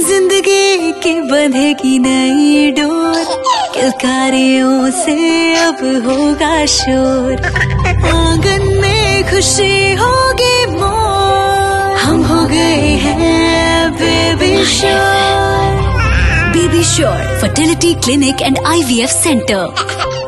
ज़िंदगी की बंधेगी नई डोर। किलकारियों से अब होगा शोर। आँगन में खुशी होगी मोर। हम हो गए हैं baby shore baby sure fertility clinic and IVF centre.